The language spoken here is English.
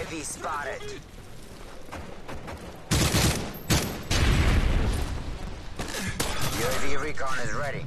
UAV spotted. UAV recon is ready.